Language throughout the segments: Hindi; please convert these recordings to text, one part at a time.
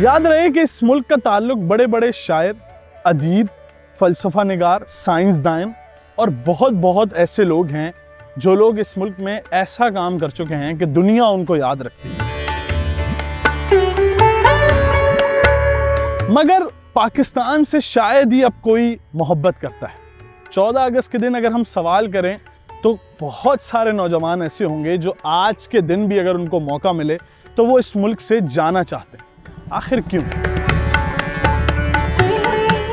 याद रहे कि इस मुल्क का ताल्लुक बड़े बड़े शायर, अदीब फ़लसफ़ा नगार साइंसदान और बहुत बहुत ऐसे लोग हैं जो लोग इस मुल्क में ऐसा काम कर चुके हैं कि दुनिया उनको याद रखती है। मगर पाकिस्तान से शायद ही अब कोई मोहब्बत करता है। 14 अगस्त के दिन अगर हम सवाल करें तो बहुत सारे नौजवान ऐसे होंगे जो आज के दिन भी अगर उनको मौका मिले तो वो इस मुल्क से जाना चाहते हैं। आखिर क्यों?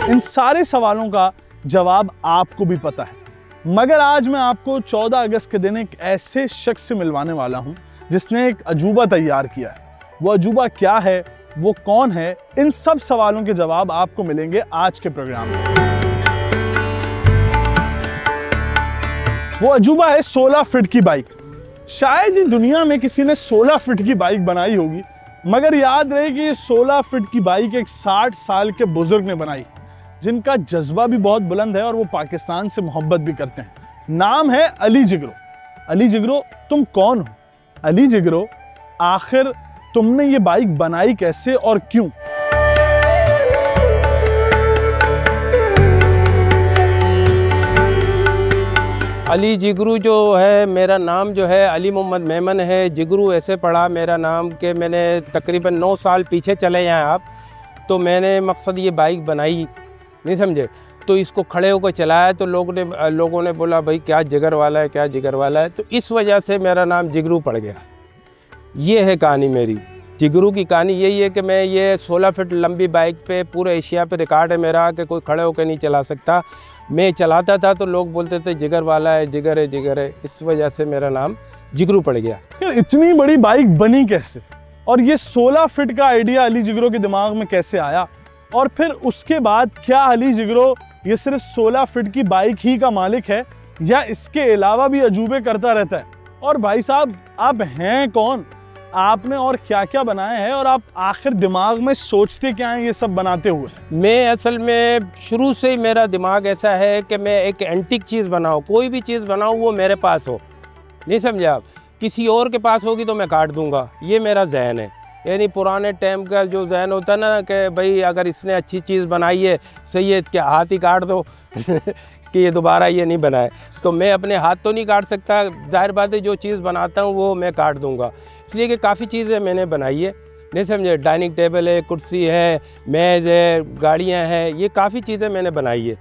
इन सारे सवालों का जवाब आपको भी पता है। मगर आज मैं आपको 14 अगस्त के दिन एक ऐसे शख्स से मिलवाने वाला हूँ, जिसने एक अजूबा तैयार किया है। वो अजूबा क्या है? वो कौन है? इन सब सवालों के जवाब आपको मिलेंगे आज के प्रोग्राम में। वो अजूबा है 16 फिट की बाइक। शायद ही दुनिया में किसी ने 16 फिट की बाइक बनाई होगी। मगर याद रहे कि ये 16 फिट की बाइक एक 60 साल के बुज़ुर्ग ने बनाई, जिनका जज्बा भी बहुत बुलंद है और वो पाकिस्तान से मोहब्बत भी करते हैं। नाम है अली जिगरो। अली जिगरो, तुम कौन हो? अली जिगरो, आखिर तुमने ये बाइक बनाई कैसे और क्यों? अली जिगरू जो है, मेरा नाम जो है अली मोहम्मद मेमन है। जिगरू ऐसे पढ़ा मेरा नाम के मैंने तकरीबन नौ साल पीछे चले जाएँ आप तो मैंने मकसद ये बाइक बनाई, नहीं समझे? तो इसको खड़े होकर चलाया तो लोगों ने लोगों ने बोला, भाई, क्या जिगर वाला है, क्या जिगर वाला है? तो इस वजह से मेरा नाम जिगरू पड़ गया। ये है कहानी मेरी। जिगरू की कहानी यही है कि मैं ये 16 फीट लंबी बाइक पे पूरे एशिया पे रिकॉर्ड है मेरा कि कोई खड़े होकर नहीं चला सकता। मैं चलाता था तो लोग बोलते थे, जिगर वाला है, जिगर है जिगर है। इस वजह से मेरा नाम जिगरू पड़ गया। यार, इतनी बड़ी बाइक बनी कैसे? और ये 16 फिट का आइडिया अली जिगरो के दिमाग में कैसे आया? और फिर उसके बाद क्या अली जिगरो ये सिर्फ़ 16 फिट की बाइक ही का मालिक है, या इसके अलावा भी अजूबे करता रहता है? और भाई साहब, आप हैं कौन? आपने और क्या क्या बनाया है और आप आखिर दिमाग में सोचते क्या हैं ये सब बनाते हुए? मैं असल में शुरू से ही मेरा दिमाग ऐसा है कि मैं एक एंटिक चीज़ बनाऊँ, कोई भी चीज़ बनाऊँ वो मेरे पास हो। नहीं समझे आप? किसी और के पास होगी तो मैं काट दूँगा। ये मेरा जहन है। यानी पुराने टाइम का जो जहन होता है ना कि भाई अगर इसने अच्छी चीज़ बनाई है, सही है, इसके हाथ ही काट दो। कि ये दोबारा ये नहीं बनाए। तो मैं अपने हाथ तो नहीं काट सकता। ज़ाहिर बात है, जो चीज़ बनाता हूँ, वो मैं काट दूँगा। इसलिए कि काफ़ी चीज़ें मैंने बनाई है। नहीं समझे, डाइनिंग टेबल है, कुर्सी है, मेज़ है, गाड़ियाँ हैं, ये काफ़ी चीज़ें मैंने बनाई है।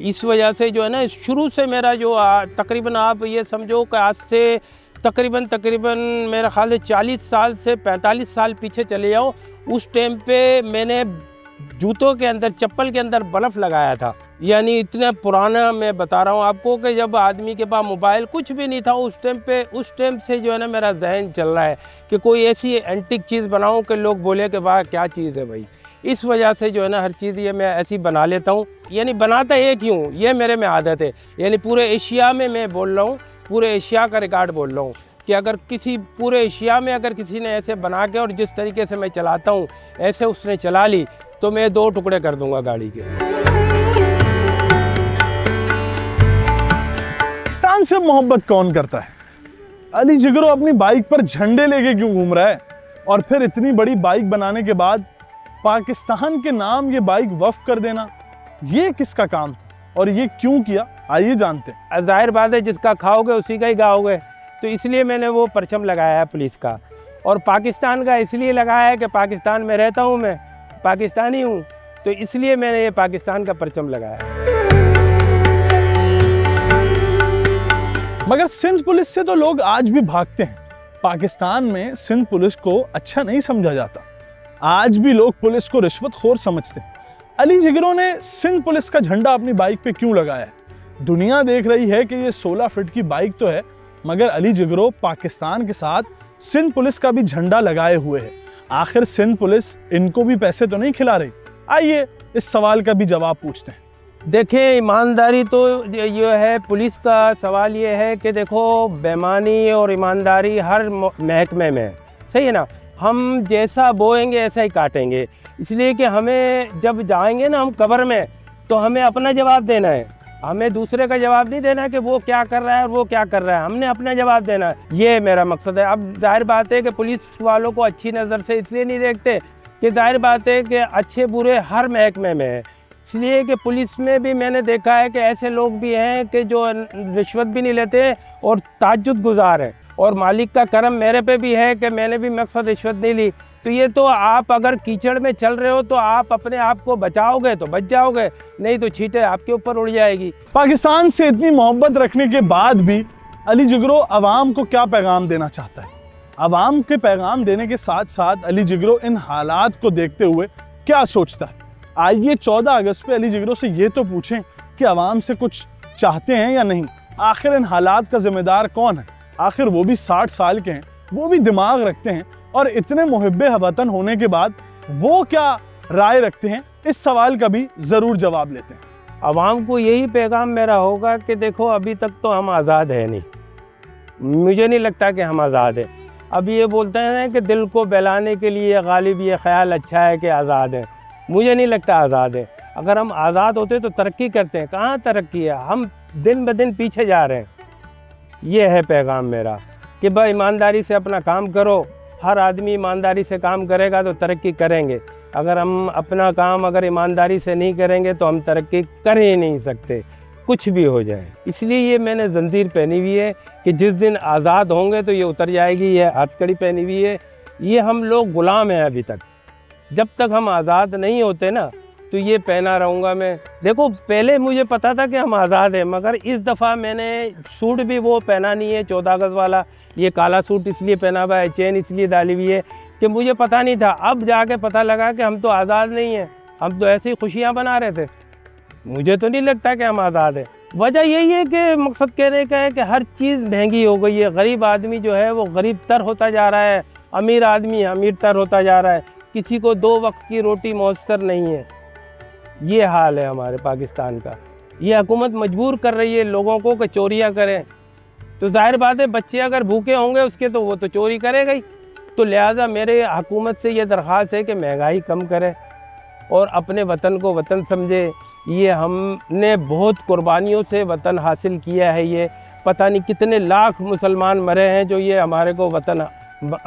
इस वजह से जो है ना, शुरू से मेरा जो तकरीबन आप ये समझो कि आज से तकरीबन तकरीबन मेरा ख्याल है चालीस साल से पैंतालीस साल पीछे चले जाओ उस टाइम पे मैंने जूतों के अंदर, चप्पल के अंदर बर्फ़ लगाया था। यानी इतना पुराना मैं बता रहा हूँ आपको कि जब आदमी के पास मोबाइल कुछ भी नहीं था, उस टाइम पे, उस टाइम से जो है ना मेरा जहन चल रहा है कि कोई ऐसी एंटिक चीज़ बनाऊँ कि लोग बोले कि वाह, क्या चीज़ है भाई। इस वजह से जो है ना हर चीज़ ये मैं ऐसी बना लेता हूँ। यानी बनाता ये क्यों ये मेरे में आदत है। यानी पूरे एशिया में मैं बोल रहा हूँ, पूरे एशिया का रिकॉर्ड बोल रहा हूँ कि अगर किसी, पूरे एशिया में अगर किसी ने ऐसे बना के और जिस तरीके से मैं चलाता हूँ, ऐसे उसने चला ली तो मैं दो टुकड़े कर दूँगा गाड़ी के। पाकिस्तान से मोहब्बत कौन करता है? अली जिगरो अपनी बाइक पर झंडे लेके क्यों घूम रहा है? और फिर इतनी बड़ी बाइक बनाने के बाद पाकिस्तान के नाम ये बाइक वफ कर देना ये किसका काम था? और ये क्यों किया? आइए जानते हैं। ज़ाहिर बात है जिसका खाओगे उसी का ही गाओगे। तो इसलिए मैंने वो परचम लगाया है पुलिस का। और पाकिस्तान का इसलिए लगाया है कि पाकिस्तान में रहता हूँ मैं पाकिस्तानी हूँ तो इसलिए मैंने ये पाकिस्तान का परचम लगाया। मगर सिंध पुलिस से तो लोग आज भी भागते हैं। पाकिस्तान में सिंध पुलिस को अच्छा नहीं समझा जाता। आज भी लोग पुलिस को रिश्वतखोर समझते हैं। अली जिगरों ने सिंध पुलिस का झंडा अपनी बाइक पे क्यों लगाया? दुनिया देख रही है कि ये 16 फीट की बाइक तो है, मगर अली जिगरो पाकिस्तान के साथ सिंध पुलिस का भी झंडा लगाए हुए है। आखिर सिंध पुलिस इनको भी पैसे तो नहीं खिला रही? आइए, इस सवाल का भी जवाब पूछते हैं। देखिए ईमानदारी तो ये है, पुलिस का सवाल ये है कि देखो बेमानी और ईमानदारी हर महकमे में सही है ना? हम जैसा बोएँगे, ऐसा ही काटेंगे। इसलिए कि हमें जब जाएँगे ना हम कबर में तो हमें अपना जवाब देना है। हमें दूसरे का जवाब नहीं देना है कि वो क्या कर रहा है और वो क्या कर रहा है। हमने अपना जवाब देना। है ये मेरा मकसद है। अब ज़ाहिर बात है कि पुलिस वालों को अच्छी नज़र से इसलिए नहीं देखते कि ज़ाहिर बात है कि अच्छे बुरे हर महकमे में है। इसलिए कि पुलिस में भी मैंने देखा है कि ऐसे लोग भी हैं कि जो रिश्वत भी नहीं लेते और ताजुद गुजार है। और मालिक का करम मेरे पे भी है कि मैंने भी मकसद रिश्वत नहीं ली। तो ये तो आप अगर कीचड़ में चल रहे हो तो आप अपने आप को बचाओगे तो बच जाओगे, नहीं तो छीटे आपके ऊपर उड़ जाएगी। पाकिस्तान से इतनी मोहब्बत रखने के बाद भी अली जिगरो आवाम को क्या पैगाम देना चाहता है? आवाम के पैगाम देने के साथ साथ अली जिगरो इन हालात को देखते हुए क्या सोचता है? आइए 14 अगस्त पे अली जिगरो से ये तो पूछें कि आवाम से कुछ चाहते हैं या नहीं। आखिर इन हालात का जिम्मेदार कौन है? आखिर वो भी साठ साल के हैं, वो भी दिमाग रखते हैं और इतने मुहब वतन होने के बाद वो क्या राय रखते हैं? इस सवाल का भी ज़रूर जवाब लेते हैं। आवाम को यही पैगाम मेरा होगा कि देखो, अभी तक तो हम आज़ाद है नहीं। मुझे नहीं लगता कि हम आज़ाद हैं। अब ये बोलते हैं कि दिल को बहलाने के लिए गालिब, ये ख्याल अच्छा है कि आज़ाद है। मुझे नहीं लगता आज़ाद है। अगर हम आज़ाद होते तो तरक्की करते हैं। कहाँ तरक्की है? हम दिन ब दिन पीछे जा रहे हैं। ये है पैगाम मेरा कि भाई ईमानदारी से अपना काम करो। हर आदमी ईमानदारी से काम करेगा तो तरक्की करेंगे। अगर हम अपना काम अगर ईमानदारी से नहीं करेंगे तो हम तरक्की कर ही नहीं सकते, कुछ भी हो जाए। इसलिए ये मैंने जंजीर पहनी हुई है कि जिस दिन आज़ाद होंगे तो ये उतर जाएगी, ये हथकड़ी पहनी हुई है। ये हम लोग ग़ुलाम हैं अभी तक। जब तक हम आज़ाद नहीं होते ना तो ये पहना रहूँगा मैं। देखो, पहले मुझे पता था कि हम आज़ाद हैं, मगर इस दफ़ा मैंने सूट भी वो पहना नहीं है, चौदह अगस्त वाला। ये काला सूट इसलिए पहना हुआ है, चेन इसलिए डाली हुई है कि मुझे पता नहीं था। अब जाके पता लगा कि हम तो आज़ाद नहीं हैं, हम तो ऐसी खुशियाँ बना रहे थे। मुझे तो नहीं लगता कि हम आज़ाद हैं। वजह यही है कि मकसद कहने का है कि हर चीज़ महँगी हो गई है। गरीब आदमी जो है, वो गरीब तर होता जा रहा है, अमीर आदमी अमीर तर होता जा रहा है। किसी को दो वक्त की रोटी मौसर नहीं है। ये हाल है हमारे पाकिस्तान का। ये हुकूमत मजबूर कर रही है, लोगों को कि चोरियाँ करें। तो ज़ाहिर बात है, बच्चे अगर भूखे होंगे उसके तो वो तो चोरी करेगा ही। तो लिहाजा मेरे हकूमत से ये दरख्वास्त है कि महँगाई कम करें और अपने वतन को वतन समझे। ये हमने बहुत कुर्बानियों से वतन हासिल किया है ये। पता नहीं कितने लाख मुसलमान मरे हैं जो ये हमारे को वतन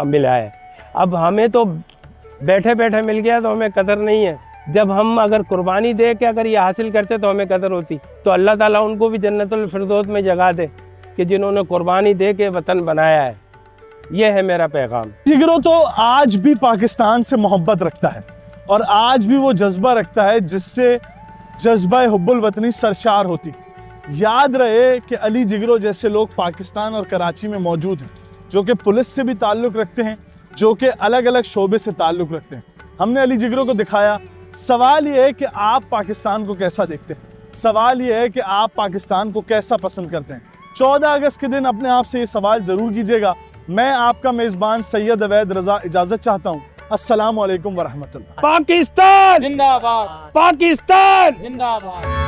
मिला है। अब हमें तो बैठे बैठे मिल गया तो हमें कदर नहीं है। जब हम अगर कुर्बानी दे के अगर ये हासिल करते तो हमें कदर होती। तो अल्लाह ताला उनको भी जन्नतुल फिरदौस में जगा दे कि जिन्होंने कुर्बानी दे के वतन बनाया है। ये है मेरा पैगाम। जिगरो तो आज भी पाकिस्तान से मोहब्बत रखता है और आज भी वो जज्बा रखता है जिससे जज्बा हब्बुल वतनी सरशार होती। याद रहे कि अली जिगरो जैसे लोग पाकिस्तान और कराची में मौजूद हैं, जो कि पुलिस से भी ताल्लुक़ रखते हैं, जो कि अलग अलग शोबे से ताल्लुक़ रखते हैं। हमने अली जिगरो को दिखाया सवाल ये है कि आप पाकिस्तान को कैसा देखते हैं? सवाल ये है कि आप पाकिस्तान को कैसा पसंद करते हैं? चौदह अगस्त के दिन अपने आप से ये सवाल ज़रूर कीजिएगा। मैं आपका मेज़बान सैयद अवैध रजा इजाज़त चाहता हूँ। असलम वरहमत पाकिस्तान! जिंदाबाद। पाकिस्तान! जिंदाबाद।